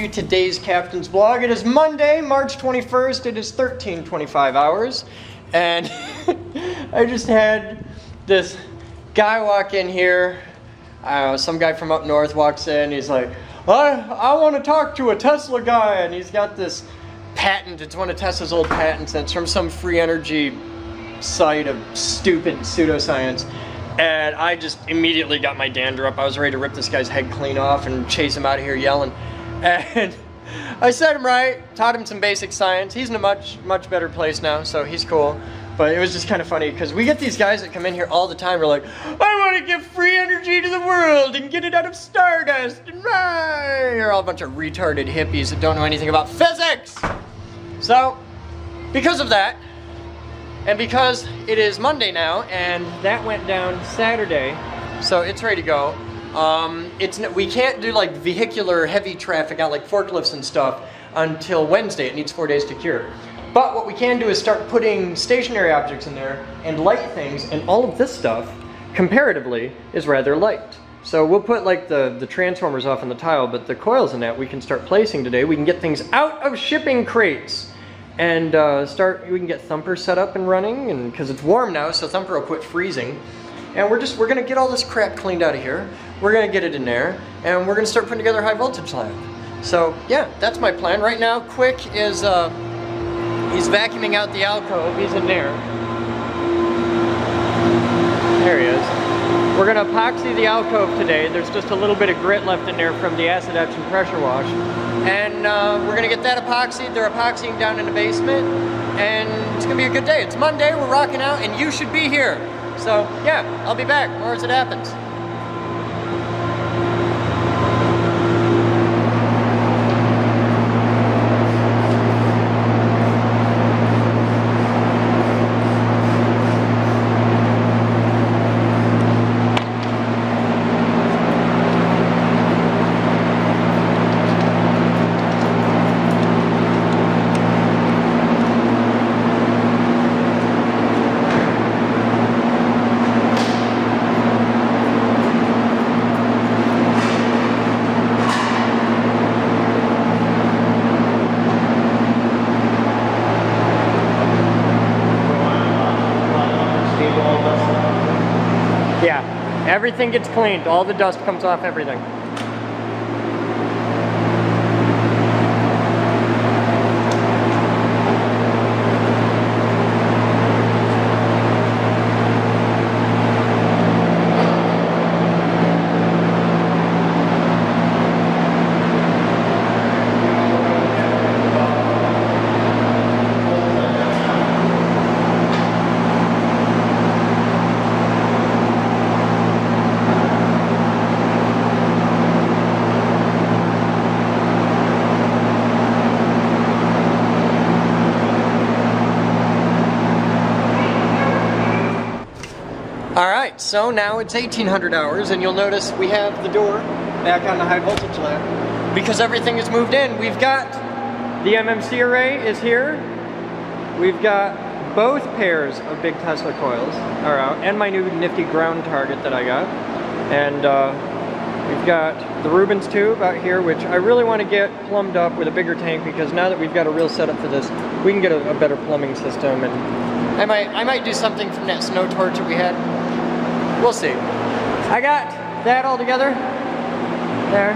to today's Captain's Blog. It is Monday, March 21st. It is 13.25 hours. And I just had this guy walk in here. Uh, some guy from up north walks in. He's like, I, I want to talk to a Tesla guy. And he's got this patent. It's one of Tesla's old patents. And it's from some free energy site of stupid pseudoscience. And I just immediately got my dander up. I was ready to rip this guy's head clean off and chase him out of here yelling. And I set him right, taught him some basic science. He's in a much, much better place now, so he's cool. But it was just kind of funny because we get these guys that come in here all the time. We're like, I want to give free energy to the world and get it out of stardust. And rah! You're all a bunch of retarded hippies that don't know anything about physics. So, because of that, and because it is Monday now, and that went down Saturday, so it's ready to go. Um, it's we can't do like vehicular heavy traffic out like forklifts and stuff until Wednesday. It needs four days to cure. But what we can do is start putting stationary objects in there and light things, and all of this stuff, comparatively, is rather light. So we'll put like the, the transformers off on the tile, but the coils in that we can start placing today. We can get things out of shipping crates and uh, start, we can get Thumper set up and running, and because it's warm now, so Thumper will quit freezing. And we're just, we're gonna get all this crap cleaned out of here. We're gonna get it in there, and we're gonna start putting together a high voltage lab. So yeah, that's my plan. Right now, Quick is, uh, he's vacuuming out the alcove, he's in there. There he is. We're gonna epoxy the alcove today. There's just a little bit of grit left in there from the acid etch and pressure wash. And uh, we're gonna get that epoxied. They're epoxying down in the basement. And it's gonna be a good day. It's Monday, we're rocking out, and you should be here. So yeah, I'll be back more as it happens. Yeah, everything gets cleaned. All the dust comes off everything. All right, so now it's 1800 hours and you'll notice we have the door back on the high voltage lab because everything is moved in. We've got the MMC array is here. We've got both pairs of big Tesla coils are out and my new nifty ground target that I got. And uh, we've got the Rubens tube out here, which I really want to get plumbed up with a bigger tank because now that we've got a real setup for this, we can get a, a better plumbing system and I might I might do something from that snow torch that we had. We'll see. I got that all together. There.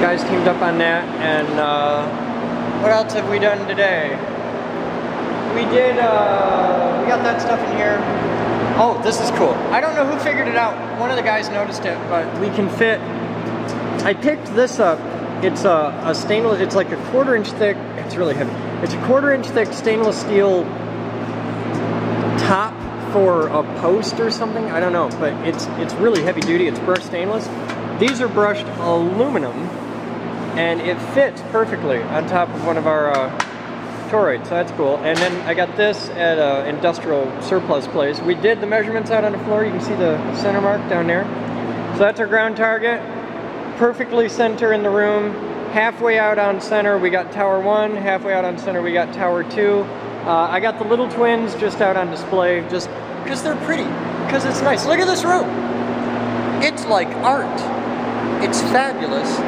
Guys teamed up on that. And uh, what else have we done today? We did, uh, we got that stuff in here. Oh, this is cool. I don't know who figured it out. One of the guys noticed it, but we can fit, I picked this up. It's a, a stainless, it's like a quarter inch thick, it's really heavy. It's a quarter inch thick stainless steel top for a post or something. I don't know, but it's it's really heavy duty. It's brushed stainless. These are brushed aluminum, and it fits perfectly on top of one of our uh, toroids, so that's cool. And then I got this at an industrial surplus place. We did the measurements out on the floor. You can see the center mark down there. So that's our ground target. Perfectly center in the room. Halfway out on center, we got tower one. Halfway out on center, we got tower two. Uh, I got the little twins just out on display, just because they're pretty, because it's nice. Look at this room. It's like art. it's fabulous,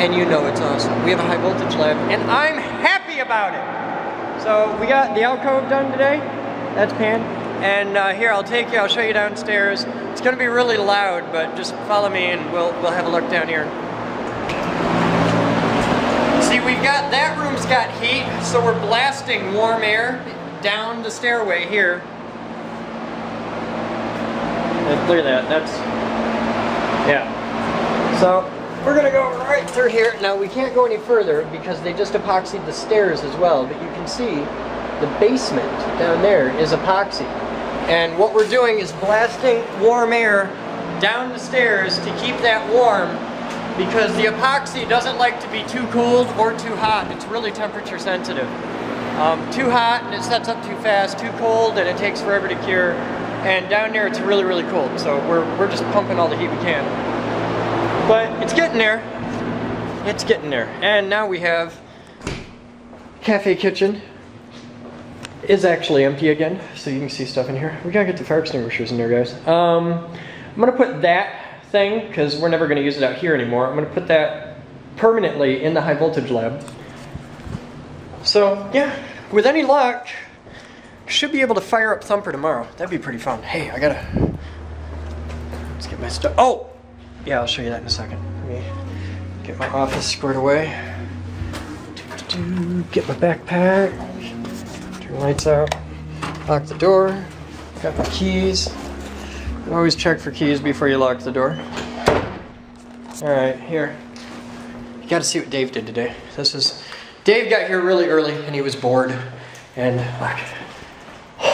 and you know it's awesome. We have a high voltage lab, and I'm happy about it. So we got the alcove done today. That's Pan. And uh, here, I'll take you, I'll show you downstairs. It's gonna be really loud, but just follow me and we'll, we'll have a look down here. See, we've got, that room's got heat, so we're blasting warm air down the stairway here. And look at that, that's, yeah. So, we're gonna go right through here. Now, we can't go any further because they just epoxied the stairs as well, but you can see the basement down there is epoxy. And what we're doing is blasting warm air down the stairs to keep that warm because the epoxy doesn't like to be too cold or too hot. It's really temperature sensitive. Um, too hot and it sets up too fast, too cold and it takes forever to cure. And down there it's really, really cold. So we're, we're just pumping all the heat we can. But it's getting there. It's getting there. And now we have cafe kitchen is actually empty again, so you can see stuff in here. We gotta get the fire extinguishers in there, guys. Um, I'm gonna put that thing, because we're never gonna use it out here anymore, I'm gonna put that permanently in the high voltage lab. So, yeah, with any luck, should be able to fire up Thumper tomorrow. That'd be pretty fun. Hey, I gotta, let's get my stuff, oh! Yeah, I'll show you that in a second. Let me get my office squared away. Get my backpack. Turn lights out. Lock the door. Got my keys. Always check for keys before you lock the door. Alright, here. You gotta see what Dave did today. This is Dave got here really early and he was bored. And look.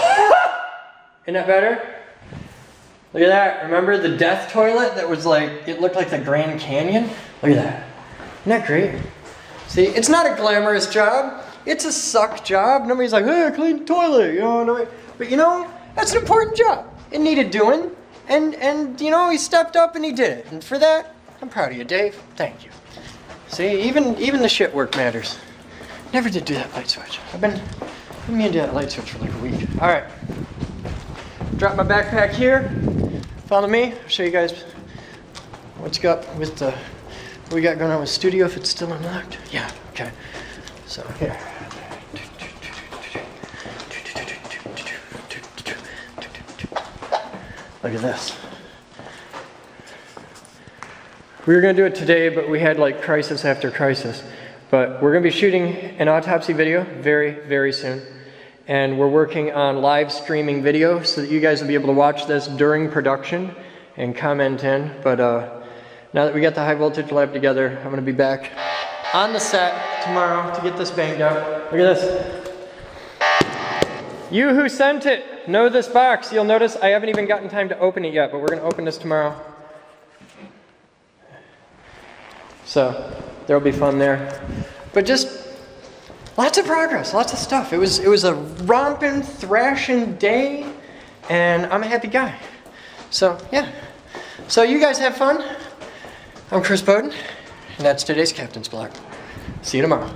Isn't that better? Look at that. Remember the death toilet that was like, it looked like the Grand Canyon? Look at that. Isn't that great? See, it's not a glamorous job. It's a suck job. Nobody's like, hey, clean toilet, you know. But you know, that's an important job. It needed doing. And, and you know, he stepped up and he did it. And for that, I'm proud of you, Dave. Thank you. See, even even the shit work matters. Never did do that light switch. I've been, I've been meaning to do that light switch for like a week. All right. Drop my backpack here. Follow me. I'll show you guys what's up with the, what we got going on with studio if it's still unlocked. Yeah, okay. So here. Look at this. We were going to do it today, but we had like crisis after crisis. But we're going to be shooting an autopsy video very, very soon. And we're working on live streaming video so that you guys will be able to watch this during production and comment in. But uh, now that we got the high voltage lab together, I'm going to be back on the set tomorrow to get this banged out. Look at this. You who sent it, know this box. You'll notice I haven't even gotten time to open it yet, but we're going to open this tomorrow. So there'll be fun there. But just lots of progress, lots of stuff. It was it was a romping, thrashing day, and I'm a happy guy. So yeah. So you guys have fun. I'm Chris Boden, and that's today's Captain's Blog. See you tomorrow.